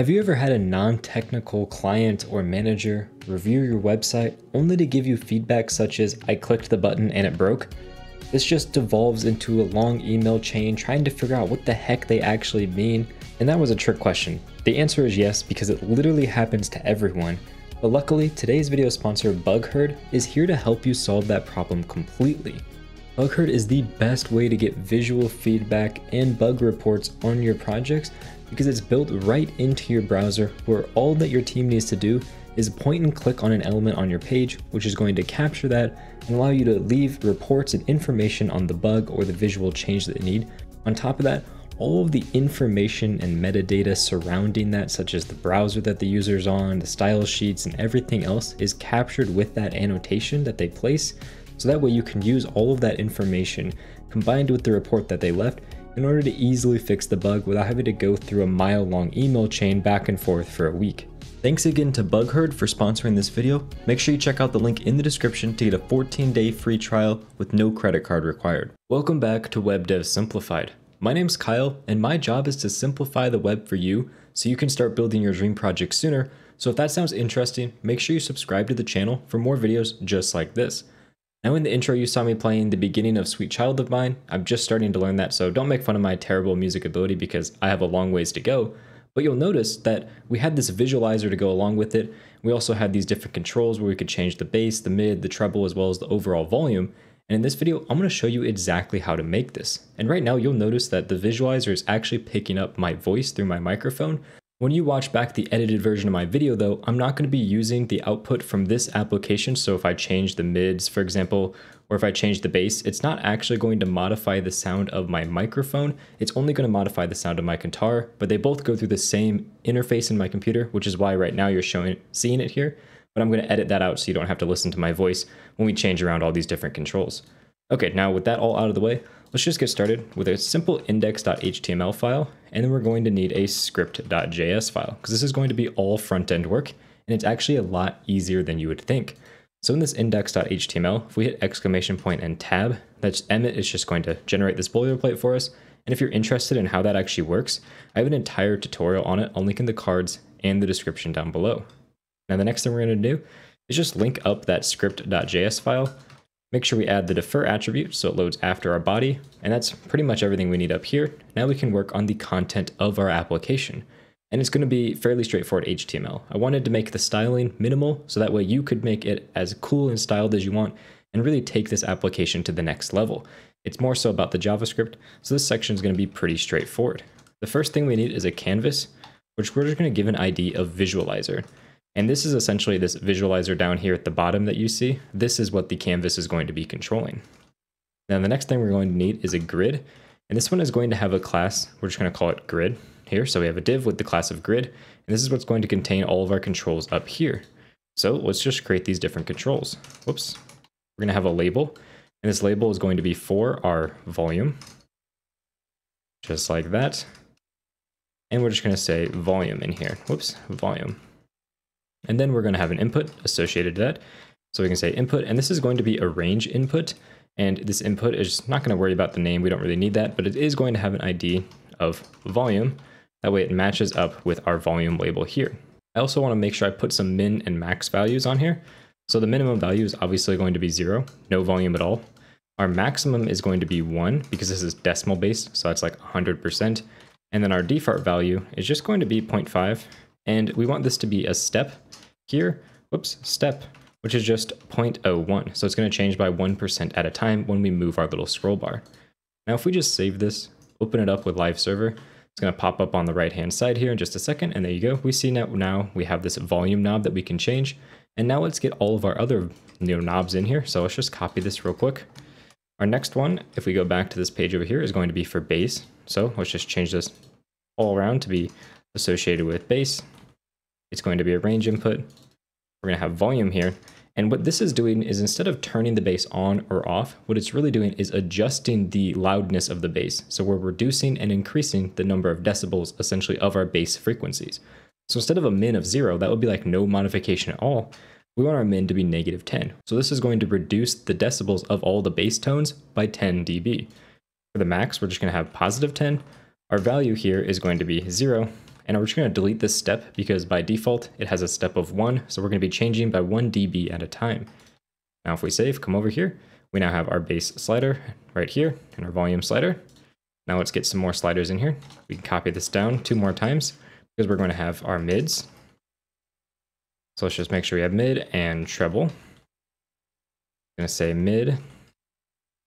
Have you ever had a non-technical client or manager review your website only to give you feedback such as, I clicked the button and it broke? This just devolves into a long email chain trying to figure out what the heck they actually mean, and that was a trick question. The answer is yes because it literally happens to everyone, but luckily today's video sponsor BugHerd is here to help you solve that problem completely. BugHerd is the best way to get visual feedback and bug reports on your projects because it's built right into your browser where all that your team needs to do is point and click on an element on your page, which is going to capture that and allow you to leave reports and information on the bug or the visual change that you need. On top of that, all of the information and metadata surrounding that, such as the browser that the user is on, the style sheets, and everything else is captured with that annotation that they place. So that way you can use all of that information combined with the report that they left in order to easily fix the bug without having to go through a mile long email chain back and forth for a week. Thanks again to BugHerd for sponsoring this video. Make sure you check out the link in the description to get a 14 day free trial with no credit card required. Welcome back to Web Dev Simplified. My name's Kyle and my job is to simplify the web for you so you can start building your dream project sooner. So if that sounds interesting, make sure you subscribe to the channel for more videos just like this. Now in the intro you saw me playing the beginning of Sweet Child O' Mine. I'm just starting to learn that, so don't make fun of my terrible music ability because I have a long ways to go. But you'll notice that we had this visualizer to go along with it. We also had these different controls where we could change the bass, the mid, the treble, as well as the overall volume. And in this video, I'm going to show you exactly how to make this. And right now you'll notice that the visualizer is actually picking up my voice through my microphone, when you watch back the edited version of my video though, I'm not going to be using the output from this application. So if I change the mids, for example, or if I change the bass, it's not actually going to modify the sound of my microphone. It's only going to modify the sound of my guitar, but they both go through the same interface in my computer, which is why right now you're showing seeing it here. But I'm going to edit that out so you don't have to listen to my voice when we change around all these different controls. Okay, now with that all out of the way, let's just get started with a simple index.html file, and then we're going to need a script.js file, because this is going to be all front-end work, and it's actually a lot easier than you would think. So in this index.html, if we hit exclamation point and tab, that's Emmet is just going to generate this boilerplate for us. And if you're interested in how that actually works, I have an entire tutorial on it. I'll link in the cards and the description down below. Now the next thing we're going to do is just link up that script.js file Make sure we add the defer attribute so it loads after our body, and that's pretty much everything we need up here. Now we can work on the content of our application. And it's going to be fairly straightforward HTML. I wanted to make the styling minimal so that way you could make it as cool and styled as you want and really take this application to the next level. It's more so about the JavaScript, so this section is going to be pretty straightforward. The first thing we need is a canvas, which we're just going to give an ID of visualizer. And this is essentially this visualizer down here at the bottom that you see. This is what the canvas is going to be controlling. Now the next thing we're going to need is a grid. And this one is going to have a class, we're just going to call it grid here. So we have a div with the class of grid. And this is what's going to contain all of our controls up here. So let's just create these different controls. Whoops. We're going to have a label. And this label is going to be for our volume. Just like that. And we're just going to say volume in here. Whoops, volume. And then we're going to have an input associated to that. So we can say input, and this is going to be a range input. And this input is not going to worry about the name. We don't really need that, but it is going to have an ID of volume. That way it matches up with our volume label here. I also want to make sure I put some min and max values on here. So the minimum value is obviously going to be zero, no volume at all. Our maximum is going to be one because this is decimal based, so that's like 100%. And then our default value is just going to be 0.5. And we want this to be a step here, whoops, step, which is just 0.01. So it's going to change by 1% at a time when we move our little scroll bar. Now, if we just save this, open it up with live server, it's going to pop up on the right hand side here in just a second. And there you go. We see now, now we have this volume knob that we can change. And now let's get all of our other know, knobs in here. So let's just copy this real quick. Our next one, if we go back to this page over here, is going to be for bass. So let's just change this all around to be associated with bass. It's going to be a range input. We're going to have volume here. And what this is doing is instead of turning the bass on or off, what it's really doing is adjusting the loudness of the bass. So we're reducing and increasing the number of decibels essentially of our bass frequencies. So instead of a min of zero, that would be like no modification at all. We want our min to be negative 10. So this is going to reduce the decibels of all the bass tones by 10 dB. For the max, we're just going to have positive 10. Our value here is going to be zero, And we're just going to delete this step because by default it has a step of 1, so we're going to be changing by 1 dB at a time. Now if we save, come over here, we now have our bass slider right here and our volume slider. Now let's get some more sliders in here. We can copy this down two more times because we're going to have our mids. So let's just make sure we have mid and treble. I'm going to say mid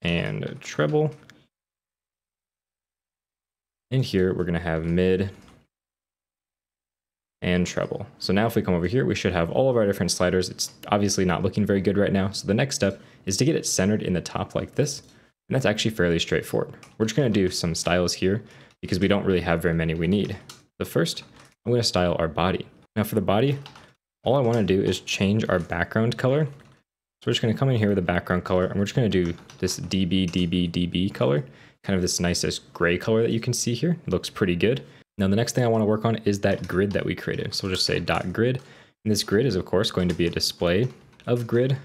and treble. In here, we're going to have mid and treble. So now if we come over here, we should have all of our different sliders. It's obviously not looking very good right now. So the next step is to get it centered in the top like this. And that's actually fairly straightforward. We're just going to do some styles here because we don't really have very many we need. The first, I'm going to style our body. Now for the body, all I want to do is change our background color. So we're just going to come in here with a background color and we're just going to do this DB, DB, DB color, kind of this nicest gray color that you can see here. It looks pretty good. Now the next thing I want to work on is that grid that we created. So we'll just say dot grid. And this grid is of course going to be a display of grid.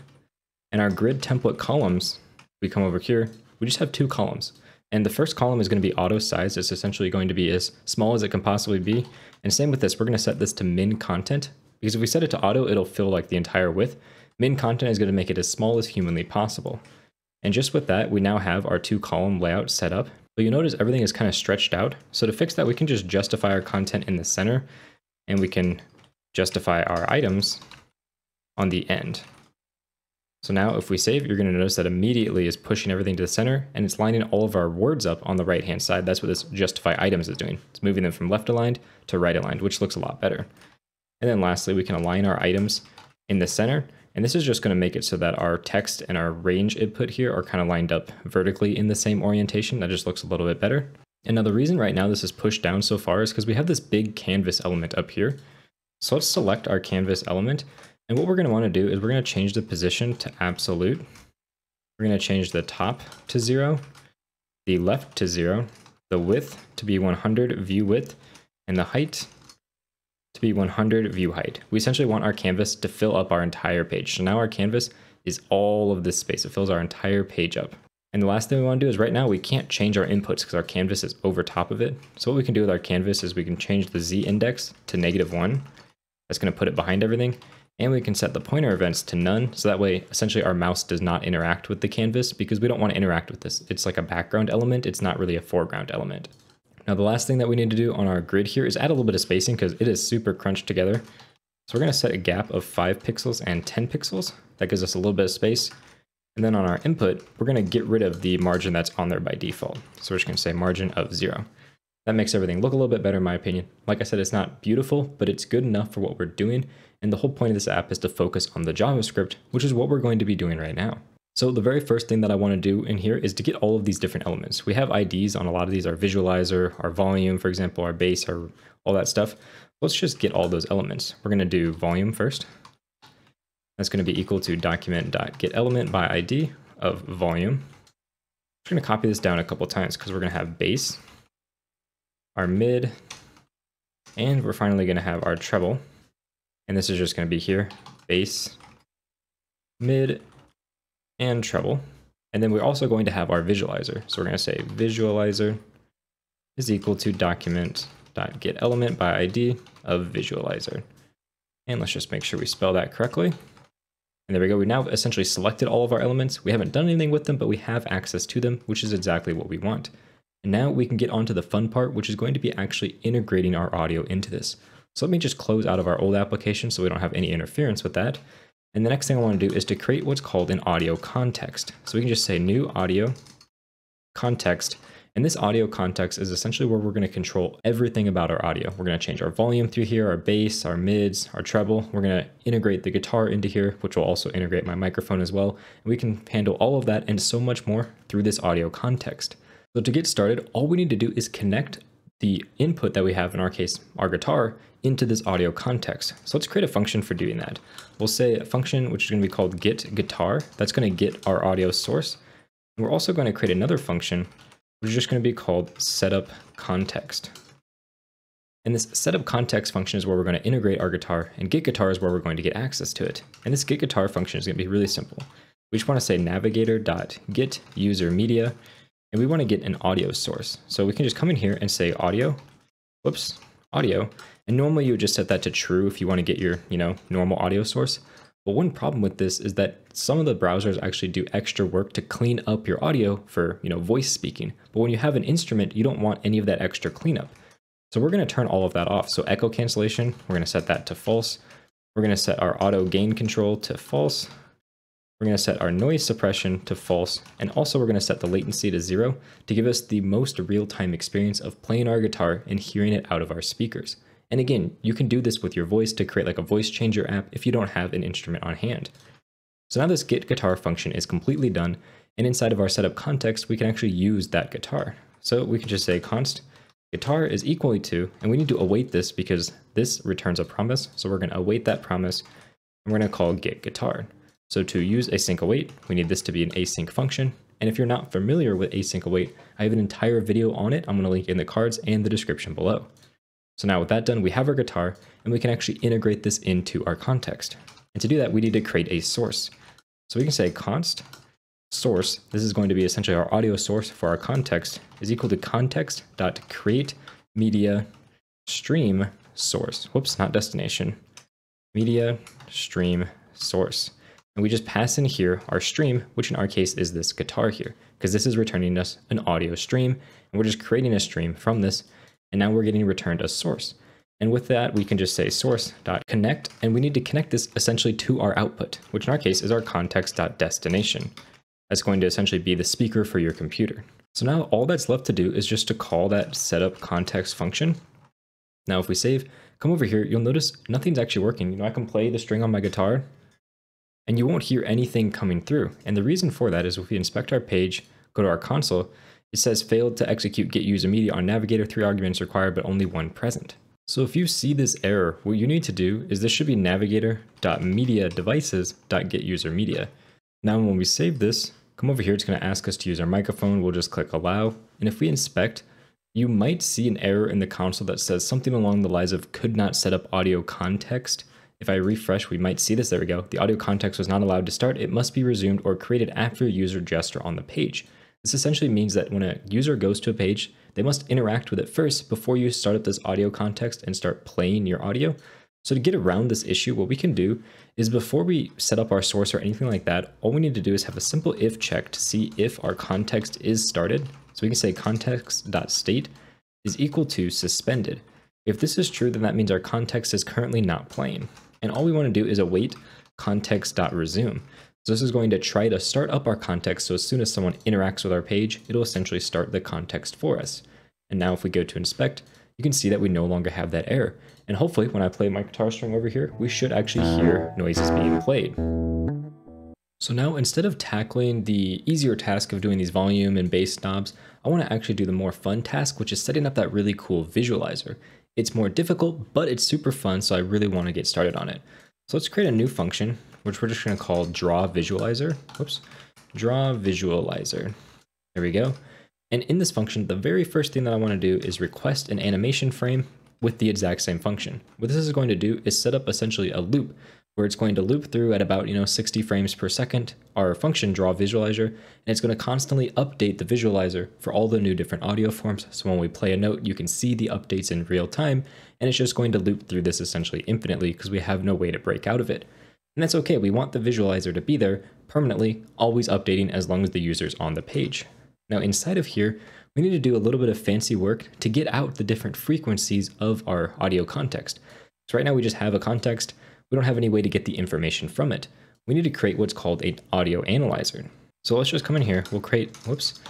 And our grid template columns, we come over here, we just have two columns. And the first column is going to be auto size. It's essentially going to be as small as it can possibly be. And same with this, we're going to set this to min content because if we set it to auto, it'll fill like the entire width. Min content is going to make it as small as humanly possible. And just with that, we now have our two column layout set up. But you notice everything is kind of stretched out. So to fix that, we can just justify our content in the center and we can justify our items on the end. So now if we save, you're going to notice that immediately is pushing everything to the center and it's lining all of our words up on the right hand side. That's what this justify items is doing. It's moving them from left aligned to right aligned, which looks a lot better. And then lastly, we can align our items in the center. And this is just going to make it so that our text and our range input here are kind of lined up vertically in the same orientation. That just looks a little bit better. And now the reason right now this is pushed down so far is because we have this big canvas element up here. So let's select our canvas element. And what we're going to want to do is we're going to change the position to absolute. We're going to change the top to zero, the left to zero, the width to be 100 view width, and the height to be 100 view height. We essentially want our canvas to fill up our entire page. So now our canvas is all of this space. It fills our entire page up. And the last thing we want to do is right now we can't change our inputs because our canvas is over top of it. So what we can do with our canvas is we can change the z index to negative one. That's going to put it behind everything. And we can set the pointer events to none. So that way, essentially our mouse does not interact with the canvas because we don't want to interact with this. It's like a background element. It's not really a foreground element. Now the last thing that we need to do on our grid here is add a little bit of spacing because it is super crunched together. So we're going to set a gap of 5 pixels and 10 pixels. That gives us a little bit of space. And then on our input, we're going to get rid of the margin that's on there by default. So we're just going to say margin of 0. That makes everything look a little bit better in my opinion. Like I said, it's not beautiful, but it's good enough for what we're doing. And the whole point of this app is to focus on the JavaScript, which is what we're going to be doing right now. So the very first thing that I want to do in here is to get all of these different elements. We have IDs on a lot of these, our visualizer, our volume, for example, our bass, our all that stuff. Let's just get all those elements. We're going to do volume first. That's going to be equal to document.getElement by ID of volume. I'm going to copy this down a couple times because we're going to have bass, our mid, and we're finally going to have our treble. And this is just going to be here, bass, mid, and treble. And then we're also going to have our visualizer. So we're going to say visualizer is equal to document.getElement element by ID of visualizer. And let's just make sure we spell that correctly. And there we go. We now essentially selected all of our elements. We haven't done anything with them, but we have access to them, which is exactly what we want. And now we can get onto the fun part, which is going to be actually integrating our audio into this. So let me just close out of our old application so we don't have any interference with that. And the next thing I want to do is to create what's called an audio context. So we can just say new audio context. And this audio context is essentially where we're going to control everything about our audio. We're going to change our volume through here, our bass, our mids, our treble. We're going to integrate the guitar into here, which will also integrate my microphone as well. And we can handle all of that and so much more through this audio context. So to get started, all we need to do is connect the input that we have, in our case, our guitar, into this audio context. So let's create a function for doing that. We'll say a function which is going to be called get guitar. That's going to get our audio source. And we're also going to create another function which is just going to be called setup context. And this setup context function is where we're going to integrate our guitar, and get guitar is where we're going to get access to it. And this get guitar function is going to be really simple. We just want to say navigator.get user media, and we want to get an audio source. So we can just come in here and say audio, whoops, audio. And normally you would just set that to true if you want to get your, you know, normal audio source. But one problem with this is that some of the browsers actually do extra work to clean up your audio for, you know, voice speaking. But when you have an instrument, you don't want any of that extra cleanup. So we're going to turn all of that off. So echo cancellation, we're going to set that to false. We're going to set our auto gain control to false. We're going to set our noise suppression to false, and also we're going to set the latency to zero to give us the most real-time experience of playing our guitar and hearing it out of our speakers. And again, you can do this with your voice to create like a voice changer app if you don't have an instrument on hand. So now this get guitar function is completely done, and inside of our setup context, we can actually use that guitar. So we can just say const guitar is equally to, and we need to await this because this returns a promise. So we're going to await that promise, and we're going to call get guitar. So to use async await, we need this to be an async function. And if you're not familiar with async await, I have an entire video on it. I'm going to link in the cards and the description below. So now with that done, we have our guitar and we can actually integrate this into our context. And to do that, we need to create a source. So we can say const source, this is going to be essentially our audio source for our context, is equal to context.create media stream source. Whoops, not destination. Media stream source. And we just pass in here our stream, which in our case is this guitar here, because this is returning us an audio stream. And we're just creating a stream from this. And now we're getting returned a source. And with that, we can just say source.connect, and we need to connect this essentially to our output, which in our case is our context.destination. That's going to essentially be the speaker for your computer. So now all that's left to do is just to call that setup context function. Now if we save, come over here, you'll notice nothing's actually working. You know, I can play the string on my guitar, and you won't hear anything coming through. And the reason for that is if we inspect our page, go to our console, it says failed to execute get user media on navigator, three arguments required, but only one present. So if you see this error, what you need to do is this should be navigator.mediadevices.getUserMedia. Now when we save this, come over here, it's gonna ask us to use our microphone, we'll just click allow. And if we inspect, you might see an error in the console that says something along the lines of could not set up audio context if I refresh, we might see this. There we go. The audio context was not allowed to start. It must be resumed or created after a user gesture on the page. This essentially means that when a user goes to a page, they must interact with it first before you start up this audio context and start playing your audio. So to get around this issue, what we can do is before we set up our source or anything like that, all we need to do is have a simple if check to see if our context is started. So we can say context.state is equal to suspended. If this is true, then that means our context is currently not playing. And all we want to do is await context.resume. So this is going to try to start up our context so as soon as someone interacts with our page, it'll essentially start the context for us. And now if we go to inspect, you can see that we no longer have that error. And hopefully when I play my guitar string over here, we should actually hear noises being played. So now instead of tackling the easier task of doing these volume and bass knobs, I want to actually do the more fun task, which is setting up that really cool visualizer. It's more difficult, but it's super fun, so I really want to get started on it. So let's create a new function, which we're just going to call draw visualizer. Whoops, draw visualizer. There we go. And in this function, the very first thing that I want to do is request an animation frame with the exact same function. What this is going to do is set up essentially a loop where it's going to loop through at about, you know, 60 frames per second, our function draw visualizer, and it's going to constantly update the visualizer for all the new different audio forms. So when we play a note, you can see the updates in real time, and it's just going to loop through this essentially infinitely because we have no way to break out of it. And that's okay, we want the visualizer to be there permanently, always updating as long as the user's on the page. Now inside of here, we need to do a little bit of fancy work to get out the different frequencies of our audio context. So right now we just have a context, we don't have any way to get the information from it. We need to create what's called an audio analyzer. So let's just come in here, we'll create, whoops,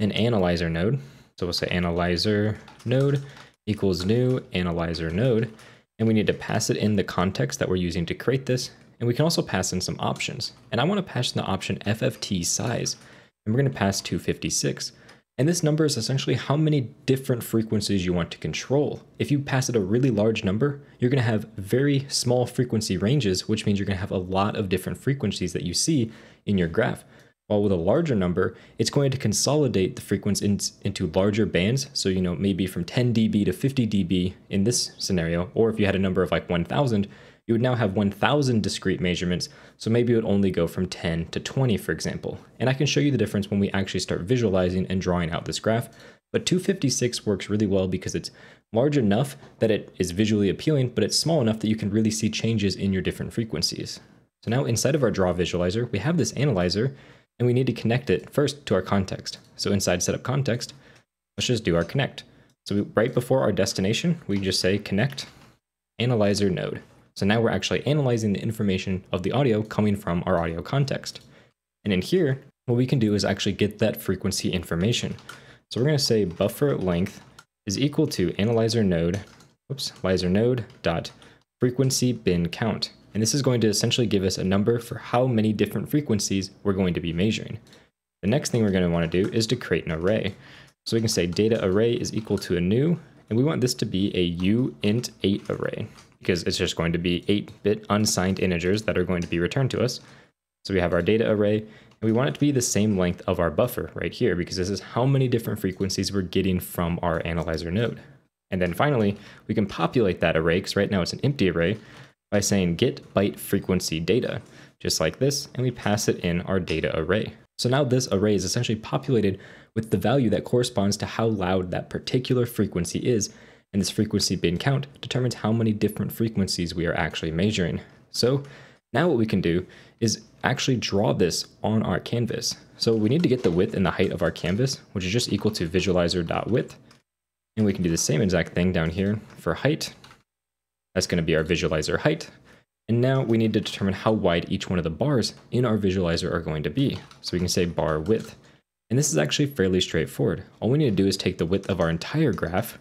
an analyzer node. So we'll say analyzer node equals new analyzer node, and we need to pass it in the context that we're using to create this. And we can also pass in some options. And I want to pass in the option FFT size, and we're going to pass 256. And this number is essentially how many different frequencies you want to control. If you pass it a really large number, you're going to have very small frequency ranges, which means you're going to have a lot of different frequencies that you see in your graph. While with a larger number, it's going to consolidate the frequency in, into larger bands. So, you know, maybe from 10 dB to 50 dB in this scenario, or if you had a number of like 1000, you would now have 1000 discrete measurements, so maybe it would only go from 10 to 20, for example. And I can show you the difference when we actually start visualizing and drawing out this graph, but 256 works really well because it's large enough that it is visually appealing, but it's small enough that you can really see changes in your different frequencies. So now inside of our draw visualizer, we have this analyzer and we need to connect it first to our context. So inside setup context, let's just do our connect. So right before our destination, we just say connect analyzer node. So now we're actually analyzing the information of the audio coming from our audio context. And in here, what we can do is actually get that frequency information. So we're going to say buffer length is equal to analyzer node, whoops, analyzer node dot frequency bin count. And this is going to essentially give us a number for how many different frequencies we're going to be measuring. The next thing we're going to want to do is to create an array. So we can say data array is equal to a new, and we want this to be a uint8 array because it's just going to be 8-bit unsigned integers that are going to be returned to us. So we have our data array, and we want it to be the same length of our buffer right here because this is how many different frequencies we're getting from our analyzer node. And then finally, we can populate that array, because right now it's an empty array, by saying get byte frequency data, just like this, and we pass it in our data array. So now this array is essentially populated with the value that corresponds to how loud that particular frequency is, and this frequency bin count determines how many different frequencies we are actually measuring. So now what we can do is actually draw this on our canvas. So we need to get the width and the height of our canvas, which is just equal to visualizer.width. And we can do the same exact thing down here for height. That's going to be our visualizer height. And now we need to determine how wide each one of the bars in our visualizer are going to be. So we can say bar width. And this is actually fairly straightforward. All we need to do is take the width of our entire graph,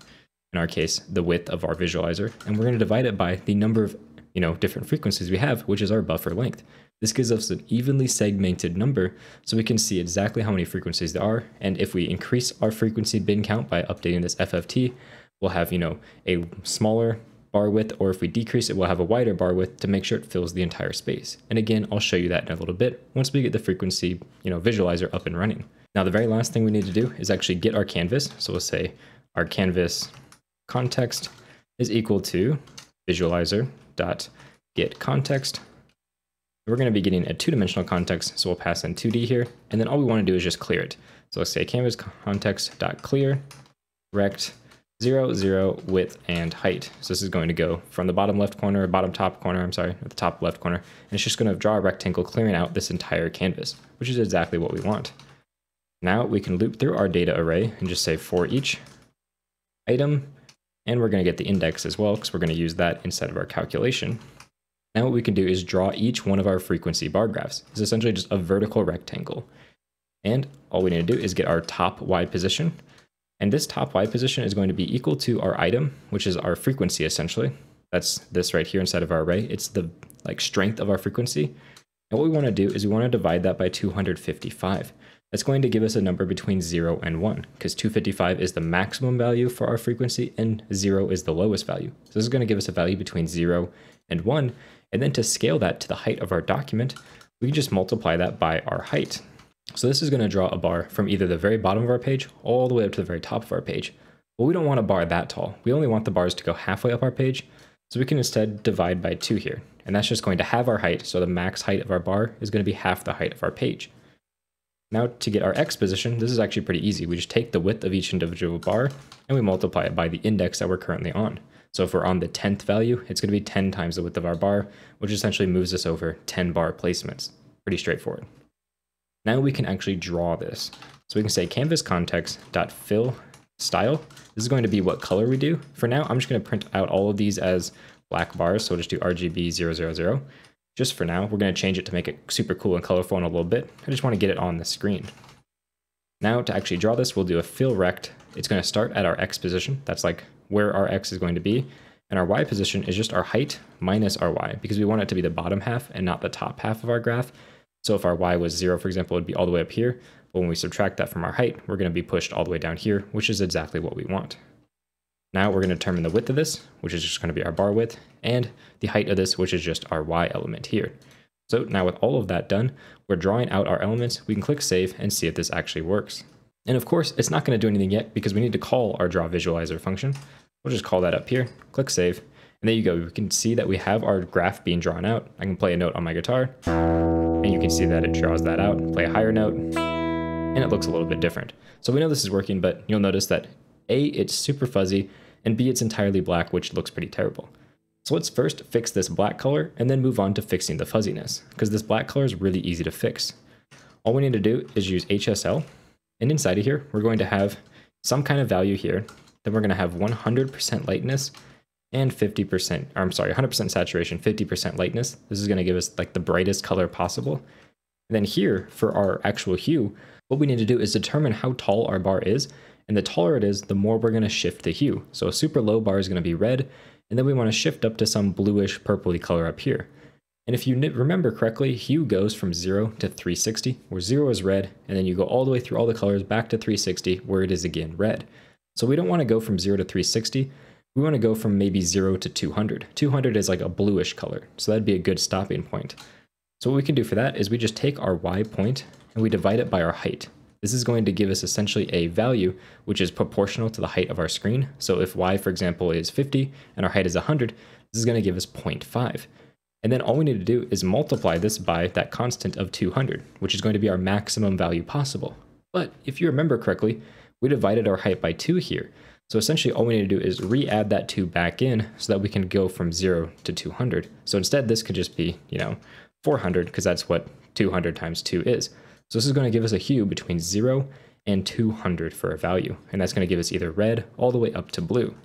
in our case, the width of our visualizer, and we're going to divide it by the number of you know, different frequencies we have, which is our buffer length. This gives us an evenly segmented number so we can see exactly how many frequencies there are. And if we increase our frequency bin count by updating this FFT, we'll have, you know, a smaller bar width, or if we decrease it, we'll have a wider bar width to make sure it fills the entire space. And again, I'll show you that in a little bit once we get the frequency, you know, visualizer up and running. Now, the very last thing we need to do is actually get our canvas. So we'll say our canvas context is equal to visualizer dot get context. We're going to be getting a two-dimensional context, so we'll pass in 2D here, and then all we want to do is just clear it. So let's say canvas context dot clear rect 0, 0, width, and height. So this is going to go from the bottom left corner, bottom top corner, I'm sorry, the top left corner, and it's just going to draw a rectangle clearing out this entire canvas, which is exactly what we want. Now we can loop through our data array and just say for each item, and we're going to get the index as well, because we're going to use that instead of our calculation. Now what we can do is draw each one of our frequency bar graphs. It's essentially just a vertical rectangle. And all we need to do is get our top Y position, and this top Y position is going to be equal to our item, which is our frequency essentially. That's this right here inside of our array. It's the like strength of our frequency. And what we want to do is we want to divide that by 255. That's going to give us a number between 0 and 1, because 255 is the maximum value for our frequency and 0 is the lowest value. So this is going to give us a value between 0 and 1. And then to scale that to the height of our document, we can just multiply that by our height. So this is going to draw a bar from either the very bottom of our page all the way up to the very top of our page. But we don't want a bar that tall. We only want the bars to go halfway up our page. So we can instead divide by 2 here. And that's just going to have our height. So the max height of our bar is going to be half the height of our page. Now to get our x position, this is actually pretty easy. We just take the width of each individual bar and we multiply it by the index that we're currently on. So if we're on the 10th value, it's going to be 10 times the width of our bar, which essentially moves us over 10 bar placements. Pretty straightforward. Now we can actually draw this. So we can say canvas context dot fill style. This is going to be what color we do. For now, I'm just going to print out all of these as black bars. So we'll just do RGB 000. Just for now, we're going to change it to make it super cool and colorful in a little bit. I just want to get it on the screen. Now to actually draw this, we'll do a fill rect. It's going to start at our X position. That's like where our X is going to be. And our Y position is just our height minus our Y because we want it to be the bottom half and not the top half of our graph. So if our y was 0, for example, it would be all the way up here. But when we subtract that from our height, we're going to be pushed all the way down here, which is exactly what we want. Now we're going to determine the width of this, which is just going to be our bar width, and the height of this, which is just our y element here. So now with all of that done, we're drawing out our elements. We can click save and see if this actually works. And of course, it's not going to do anything yet because we need to call our draw visualizer function. We'll just call that up here, click save, and there you go. We can see that we have our graph being drawn out. I can play a note on my guitar and you can see that it draws that out, play a higher note, and it looks a little bit different. So we know this is working, but you'll notice that A, it's super fuzzy, and B, it's entirely black, which looks pretty terrible. So let's first fix this black color and then move on to fixing the fuzziness, because this black color is really easy to fix. All we need to do is use HSL, and inside of here, we're going to have some kind of value here. Then we're going to have 100% lightness and 50%, or I'm sorry, 100% saturation, 50% lightness. This is going to give us like the brightest color possible. And then here, for our actual hue, what we need to do is determine how tall our bar is. And the taller it is, the more we're going to shift the hue. So a super low bar is going to be red, and then we want to shift up to some bluish purpley color up here. And if you remember correctly, hue goes from 0 to 360, where 0 is red, and then you go all the way through all the colors back to 360, where it is again red. So we don't want to go from 0 to 360, we want to go from maybe 0 to 200. 200 is like a bluish color, so that'd be a good stopping point. So what we can do for that is we just take our y point and we divide it by our height. This is going to give us essentially a value which is proportional to the height of our screen. So if y, for example, is 50 and our height is 100, this is going to give us 0.5. And then all we need to do is multiply this by that constant of 200, which is going to be our maximum value possible. But if you remember correctly, we divided our height by 2 here. So essentially all we need to do is re-add that 2 back in so that we can go from 0 to 200. So instead this could just be, you know, 400 because that's what 200 times 2 is. So this is going to give us a hue between 0 and 200 for a value. And that's going to give us either red all the way up to blue.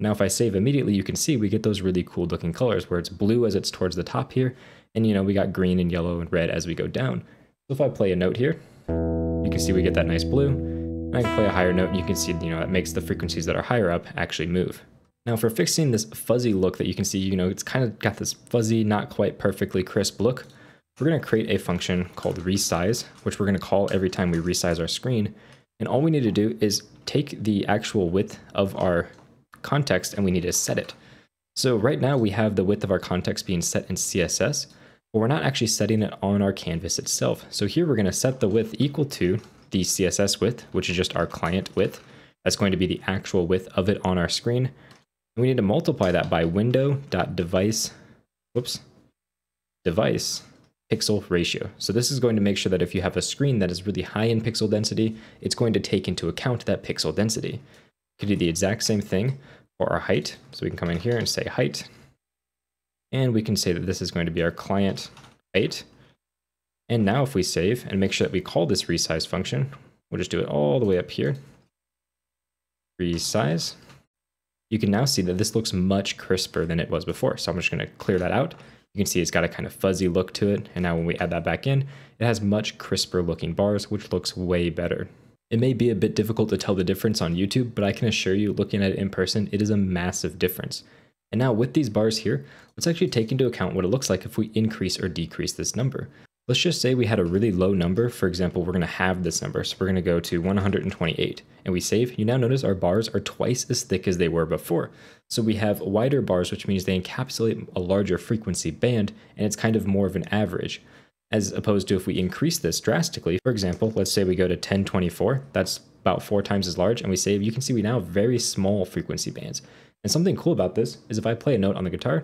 Now if I save immediately, you can see we get those really cool looking colors where it's blue as it's towards the top here, and you know, we got green and yellow and red as we go down. So if I play a note here, you can see we get that nice blue. And I can play a higher note and you can see, you know, that makes the frequencies that are higher up actually move. Now for fixing this fuzzy look that you can see, you know, it's kind of got this fuzzy, not quite perfectly crisp look, we're going to create a function called resize, which we're going to call every time we resize our screen. And all we need to do is take the actual width of our context and we need to set it. So right now we have the width of our context being set in CSS, but we're not actually setting it on our canvas itself. So here we're going to set the width equal to the CSS width, which is just our client width. That's going to be the actual width of it on our screen. And we need to multiply that by window.device, whoops, device pixel ratio. So this is going to make sure that if you have a screen that is really high in pixel density, it's going to take into account that pixel density We could do the exact same thing for our height. So we can come in here and say height. And we can say that this is going to be our client height. And now if we save and make sure that we call this resize function, we'll just do it all the way up here. Resize. You can now see that this looks much crisper than it was before. So I'm just going to clear that out. You can see it's got a kind of fuzzy look to it. And now when we add that back in, it has much crisper looking bars, which looks way better. It may be a bit difficult to tell the difference on YouTube, but I can assure you looking at it in person, it is a massive difference. And now with these bars here, let's actually take into account what it looks like if we increase or decrease this number. Let's just say we had a really low number. For example, we're going to have this number. So we're going to go to 128 and we save. You now notice our bars are twice as thick as they were before. So we have wider bars, which means they encapsulate a larger frequency band and it's kind of more of an average as opposed to if we increase this drastically. For example, let's say we go to 1024, that's about four times as large, and we save, you can see we now have very small frequency bands. And something cool about this is if I play a note on the guitar,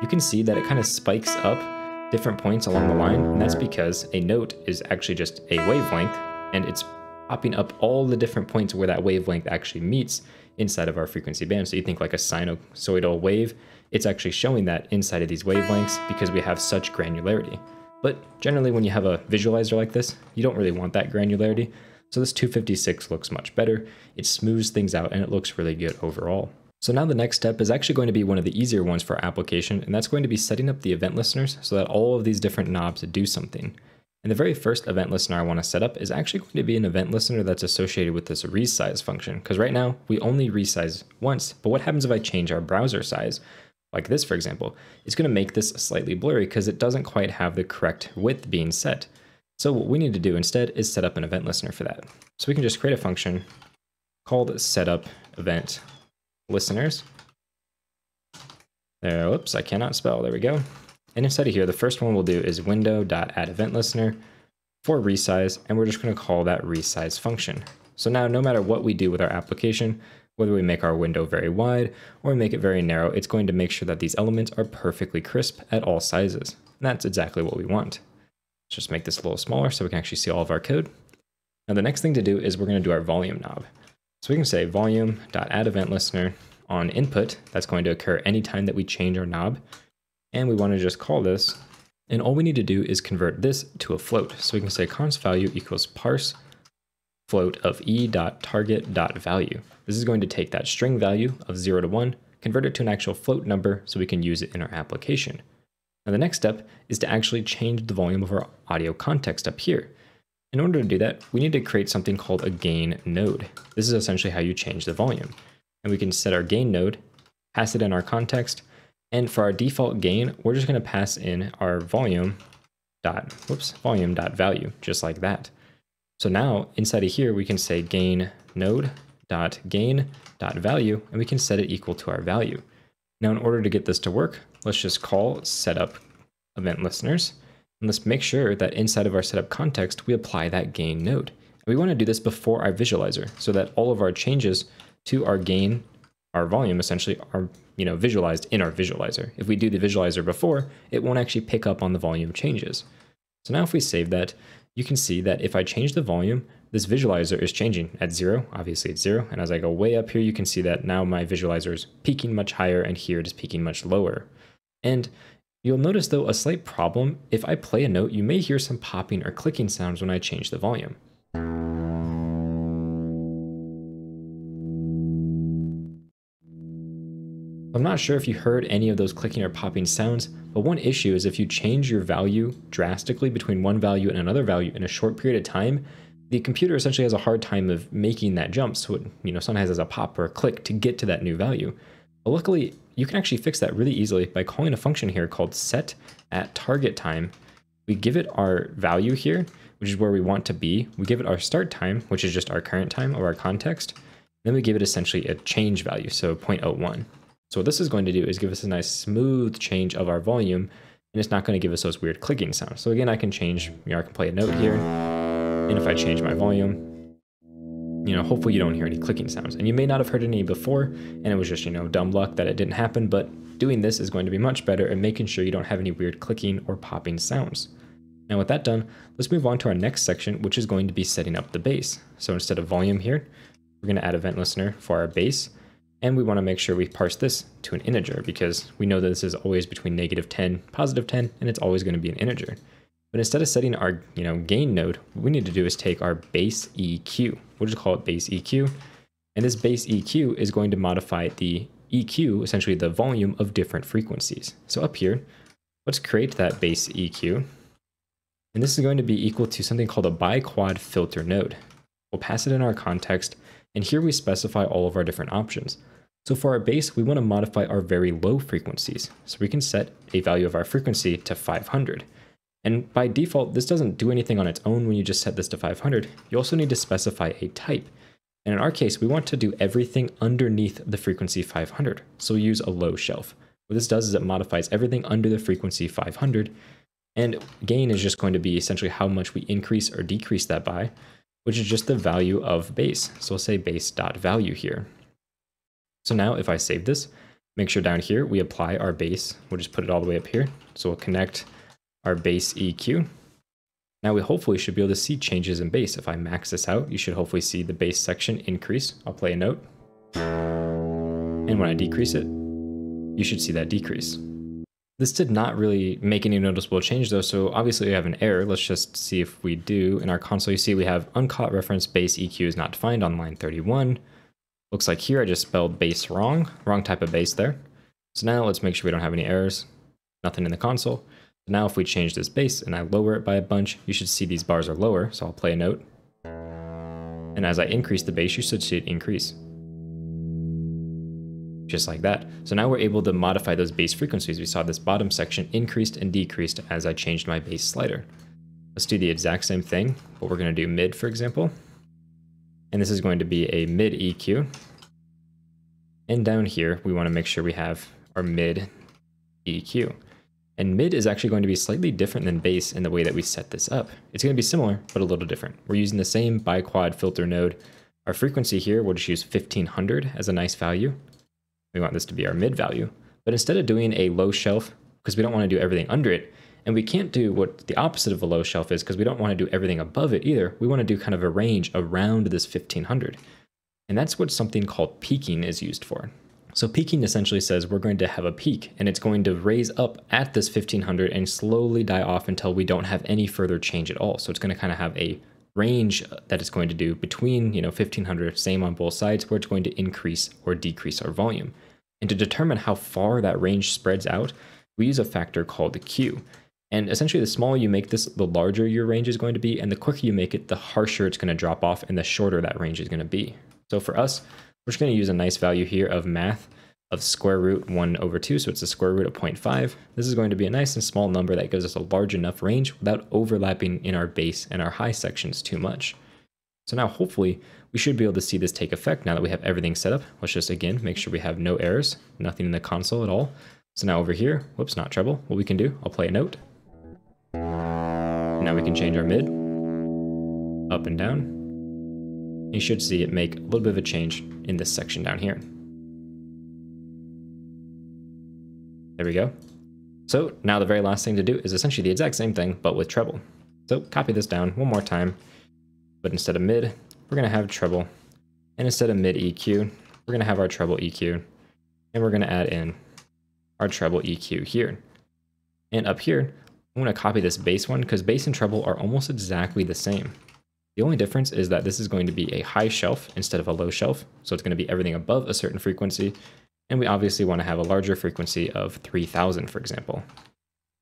you can see that it kind of spikes up different points along the line, and that's because a note is actually just a wavelength, and it's popping up all the different points where that wavelength actually meets inside of our frequency band. So you think like a sinusoidal wave, it's actually showing that inside of these wavelengths because we have such granularity. But generally when you have a visualizer like this, you don't really want that granularity. So this 256 looks much better. It smooths things out and it looks really good overall. So now the next step is actually going to be one of the easier ones for our application, and that's going to be setting up the event listeners so that all of these different knobs do something. And the very first event listener I want to set up is actually going to be an event listener that's associated with this resize function, because right now we only resize once, but what happens if I change our browser size? like this for example, it's going to make this slightly blurry because it doesn't quite have the correct width being set. So what we need to do instead is set up an event listener for that. So we can just create a function called setup event listeners. There, whoops, I cannot spell, there we go. And inside of here, the first one we'll do is window.addEventListener for resize, and we're just gonna call that resize function. So now no matter what we do with our application, whether we make our window very wide or make it very narrow, it's going to make sure that these elements are perfectly crisp at all sizes. And that's exactly what we want. Let's just make this a little smaller so we can actually see all of our code. Now the next thing to do is we're going to do our volume knob. So we can say volume.addEventListener on input. That's going to occur anytime that we change our knob. And we want to just call this. And all we need to do is convert this to a float. So we can say const value equals parse float of e.target.value. This is going to take that string value of 0 to 1, convert it to an actual float number so we can use it in our application. Now the next step is to actually change the volume of our audio context up here. In order to do that, we need to create something called a gain node. This is essentially how you change the volume. And we can set our gain node, pass it in our context, and for our default gain, we're just going to pass in our volume dot whoops volume dot value just like that. So now inside of here, we can say gain node dot gain dot value, and we can set it equal to our value. Now, in order to get this to work, let's just call setup event listeners. Let's make sure that inside of our setup context, we apply that gain node. And we want to do this before our visualizer so that all of our changes to our gain, our volume essentially are you know, visualized in our visualizer. If we do the visualizer before, it won't actually pick up on the volume changes. So now if we save that, you can see that if I change the volume, this visualizer is changing at zero. Obviously it's zero. And as I go way up here, you can see that now my visualizer is peaking much higher and here it is peaking much lower. And you'll notice though a slight problem. If I play a note, you may hear some popping or clicking sounds when I change the volume. I'm not sure if you heard any of those clicking or popping sounds, but one issue is if you change your value drastically between one value and another value in a short period of time, the computer essentially has a hard time of making that jump. So it, you know, sometimes has a pop or a click to get to that new value. But luckily, you can actually fix that really easily by calling a function here called set at target time. We give it our value here, which is where we want to be. We give it our start time, which is just our current time or our context. Then we give it essentially a change value, so 0.01. So what this is going to do is give us a nice smooth change of our volume, and it's not going to give us those weird clicking sounds. So again, I can change, you know, I can play a note here, and if I change my volume, you know, hopefully you don't hear any clicking sounds. And you may not have heard any before, and it was just, you know, dumb luck that it didn't happen, but doing this is going to be much better at making sure you don't have any weird clicking or popping sounds. Now with that done, let's move on to our next section, which is going to be setting up the bass. So instead of volume here, we're going to add event listener for our bass. And we want to make sure we parse this to an integer because we know that this is always between negative 10, positive 10, and it's always going to be an integer. But instead of setting our you know gain node, what we need to do is take our base EQ. We'll just call it base EQ. And this base EQ is going to modify the EQ, essentially the volume of different frequencies. So up here, let's create that base EQ. And this is going to be equal to something called a biquad filter node. We'll pass it in our context, and here we specify all of our different options. So for our base, we want to modify our very low frequencies. So we can set a value of our frequency to 500. And by default, this doesn't do anything on its own when you just set this to 500. You also need to specify a type. And in our case, we want to do everything underneath the frequency 500. So we use a low shelf. What this does is it modifies everything under the frequency 500. And gain is just going to be essentially how much we increase or decrease that by, which is just the value of bass. So we'll say bass.value here. So now if I save this, make sure down here we apply our base. We'll just put it all the way up here. So we'll connect our bass EQ. Now we hopefully should be able to see changes in bass. If I max this out, you should hopefully see the bass section increase. I'll play a note. And when I decrease it, you should see that decrease. This did not really make any noticeable change though, so obviously we have an error. Let's just see if we do. In our console, you see we have uncaught reference bass EQ is not defined on line 31. Looks like here I just spelled bass wrong, wrong type of bass there. So now let's make sure we don't have any errors. Nothing in the console. Now if we change this bass and I lower it by a bunch, you should see these bars are lower, so I'll play a note. And as I increase the bass, you should see it increase. Just like that. So now we're able to modify those bass frequencies. We saw this bottom section increased and decreased as I changed my bass slider. Let's do the exact same thing, but we're gonna do mid, for example. And this is going to be a mid EQ. And down here, we wanna make sure we have our mid EQ. And mid is actually going to be slightly different than bass in the way that we set this up. It's going to be similar, but a little different. We're using the same biquad filter node. Our frequency here, we'll just use 1500 as a nice value. We want this to be our mid value. But instead of doing a low shelf, because we don't want to do everything under it, and we can't do what the opposite of a low shelf is because we don't want to do everything above it either. We want to do kind of a range around this 1500. And that's what something called peaking is used for. So peaking essentially says we're going to have a peak and it's going to raise up at this 1500 and slowly die off until we don't have any further change at all. So it's going to kind of have a range uh, that it's going to do between, you know, 1500, same on both sides, where it's going to increase or decrease our volume. And to determine how far that range spreads out, we use a factor called the Q. And essentially, the smaller you make this, the larger your range is going to be, and the quicker you make it, the harsher it's going to drop off, and the shorter that range is going to be. So for us, we're just going to use a nice value here of math of square root 1 over 2, so it's the square root of 0.5. This is going to be a nice and small number that gives us a large enough range without overlapping in our bass and our high sections too much. So now hopefully we should be able to see this take effect now that we have everything set up. Let's just again make sure we have no errors, nothing in the console at all. So now over here, whoops, not treble. What we can do, I'll play a note. Now we can change our mid, up and down. You should see it make a little bit of a change in this section down here. There we go. So now the very last thing to do is essentially the exact same thing, but with treble. So copy this down one more time, but instead of mid, we're gonna have treble. And instead of mid EQ, we're gonna have our treble EQ. And we're gonna add in our treble EQ here. And up here, I'm gonna copy this bass one because bass and treble are almost exactly the same. The only difference is that this is going to be a high shelf instead of a low shelf. So it's going to be everything above a certain frequency. And we obviously want to have a larger frequency of 3000, for example,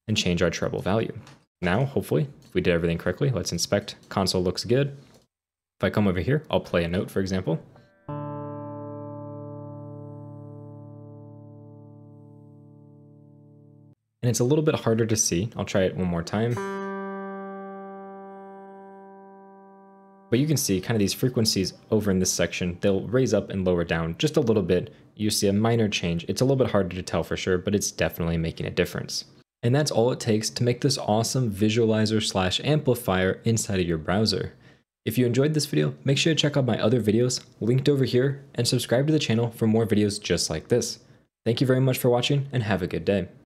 and change our treble value. Now, hopefully, if we did everything correctly, let's inspect. Console looks good. If I come over here, I'll play a note, for example. And it's a little bit harder to see. I'll try it one more time. But you can see kind of these frequencies over in this section, they'll raise up and lower down just a little bit. You see a minor change. It's a little bit harder to tell for sure, but it's definitely making a difference. And that's all it takes to make this awesome visualizer slash amplifier inside of your browser. If you enjoyed this video, make sure to check out my other videos linked over here and subscribe to the channel for more videos just like this. Thank you very much for watching and have a good day.